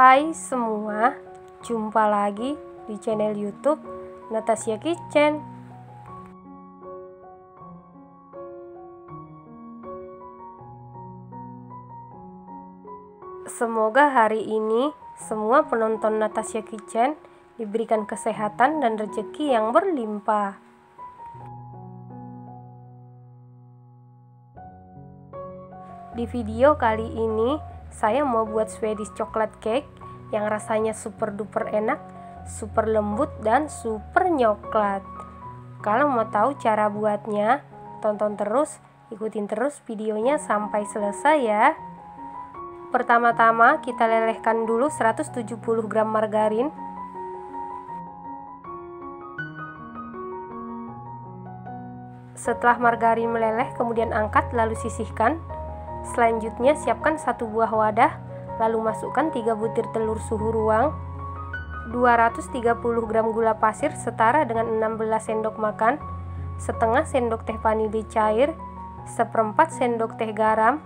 Hai semua, jumpa lagi di channel YouTube Natasha Kitchen. Semoga hari ini semua penonton Natasha Kitchen diberikan kesehatan dan rezeki yang berlimpah. Di video kali ini, saya mau buat Swedish chocolate cake yang rasanya super duper enak, super lembut, dan super nyoklat. Kalau mau tahu cara buatnya, tonton terus, ikutin terus videonya sampai selesai ya. Pertama-tama kita lelehkan dulu 170 gram margarin Setelah margarin meleleh, kemudian angkat lalu sisihkan. Selanjutnya siapkan satu buah wadah, lalu masukkan 3 butir telur suhu ruang, 230 gram gula pasir setara dengan 16 sendok makan, setengah sendok teh vanili cair, seperempat sendok teh garam,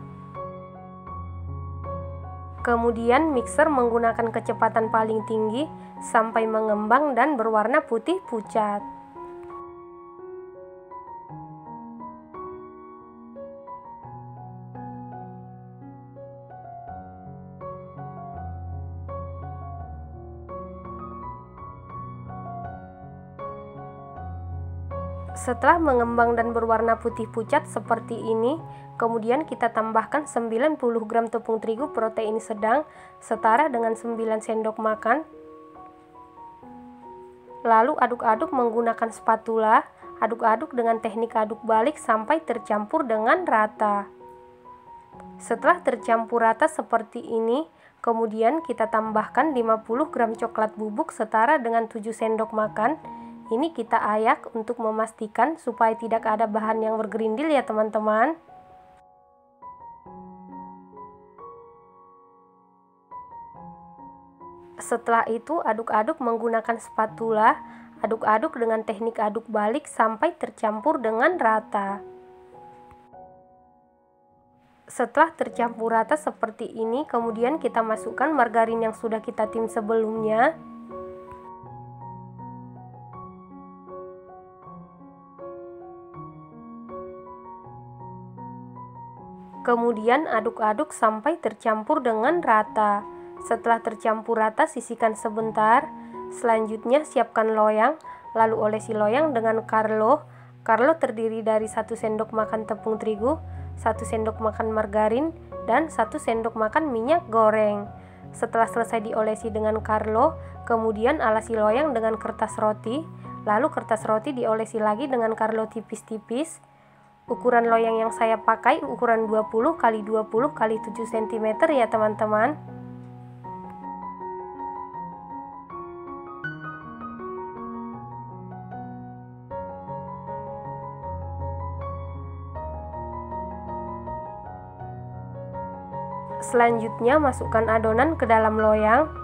Kemudian mixer menggunakan kecepatan paling tinggi sampai mengembang dan berwarna putih pucat. Setelah mengembang dan berwarna putih pucat seperti ini, kemudian kita tambahkan 90 gram tepung terigu protein sedang setara dengan 9 sendok makan. Lalu aduk-aduk menggunakan spatula, aduk-aduk dengan teknik aduk balik sampai tercampur dengan rata. Setelah tercampur rata seperti ini, kemudian kita tambahkan 50 gram coklat bubuk setara dengan 7 sendok makan ini kita ayak untuk memastikan supaya tidak ada bahan yang bergerindil ya teman-teman. Setelah itu aduk-aduk menggunakan spatula, aduk-aduk dengan teknik aduk balik sampai tercampur dengan rata. Setelah tercampur rata seperti ini, kemudian kita masukkan margarin yang sudah kita tim sebelumnya. Kemudian aduk-aduk sampai tercampur dengan rata. Setelah tercampur rata, sisihkan sebentar. Selanjutnya siapkan loyang, lalu olesi loyang dengan Carlo. Carlo terdiri dari satu sendok makan tepung terigu, satu sendok makan margarin, dan satu sendok makan minyak goreng. Setelah selesai diolesi dengan Carlo, kemudian alasi loyang dengan kertas roti, lalu kertas roti diolesi lagi dengan Carlo tipis-tipis, Ukuran loyang yang saya pakai ukuran 20 kali 20 kali 7 cm ya teman-teman. Selanjutnya masukkan adonan ke dalam loyang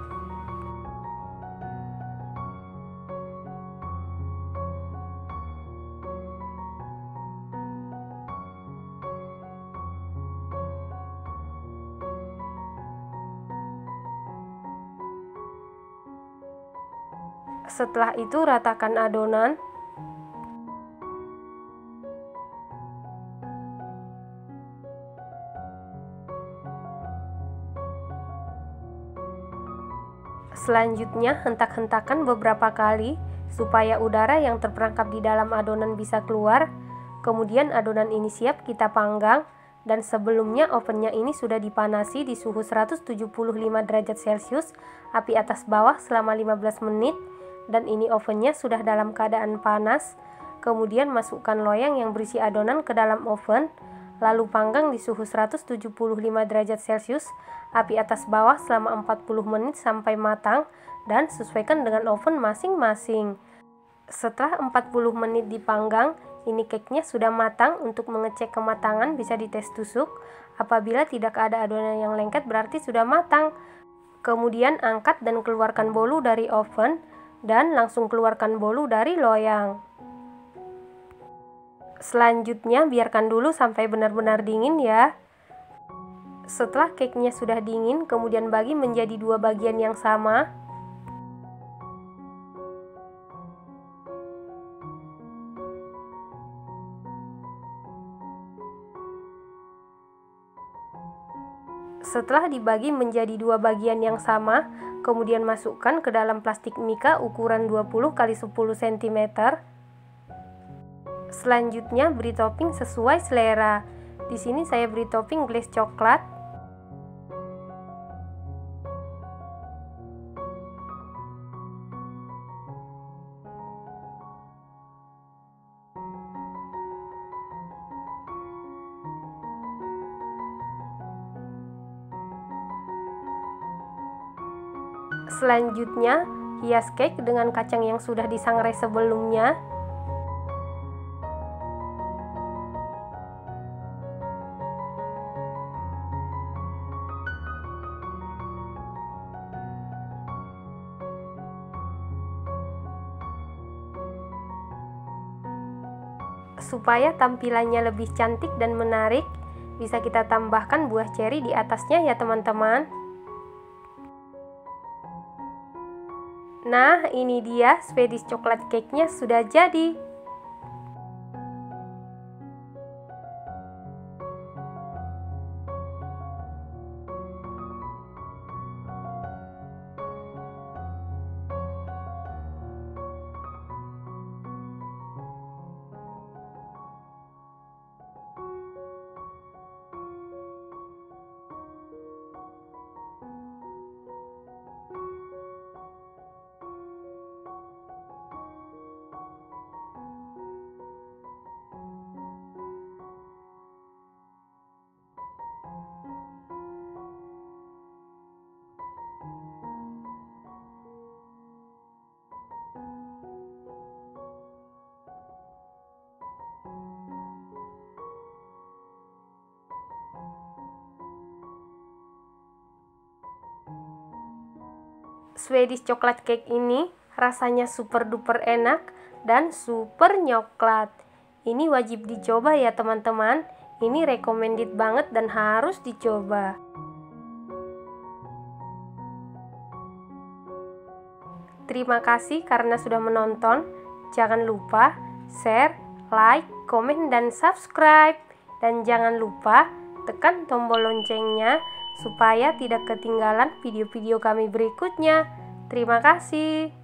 Setelah itu ratakan adonan. Selanjutnya hentak-hentakan beberapa kali supaya udara yang terperangkap di dalam adonan bisa keluar. Kemudian adonan ini siap kita panggang dan sebelumnya ovennya ini sudah dipanasi di suhu 175 derajat celcius api atas bawah selama 15 menit dan ini ovennya sudah dalam keadaan panas. Kemudian masukkan loyang yang berisi adonan ke dalam oven, lalu panggang di suhu 175 derajat Celcius, api atas bawah selama 40 menit sampai matang dan sesuaikan dengan oven masing-masing. Setelah 40 menit dipanggang, ini cake-nya sudah matang. Untuk mengecek kematangan bisa dites tusuk. Apabila tidak ada adonan yang lengket berarti sudah matang. Kemudian angkat dan keluarkan bolu dari oven dan langsung keluarkan bolu dari loyang. Selanjutnya biarkan dulu sampai benar-benar dingin ya. Setelah cake-nya sudah dingin, kemudian bagi menjadi dua bagian yang sama. Setelah dibagi menjadi dua bagian yang sama, kemudian masukkan ke dalam plastik mika ukuran 20 x 10 cm. Selanjutnya beri topping sesuai selera. Di sini saya beri topping glaze coklat, Selanjutnya, hias cake dengan kacang yang sudah disangrai sebelumnya. Supaya tampilannya lebih cantik dan menarik, bisa kita tambahkan buah ceri di atasnya ya teman-teman. Nah, ini dia Swedish coklat cake-nya sudah jadi. Swedish coklat cake ini rasanya super duper enak dan super nyoklat. Ini wajib dicoba ya teman-teman. Ini recommended banget dan harus dicoba. Terima kasih karena sudah menonton. Jangan lupa share, like, komen, dan subscribe. Dan jangan lupa tekan tombol loncengnya supaya tidak ketinggalan video-video kami berikutnya. Terima kasih.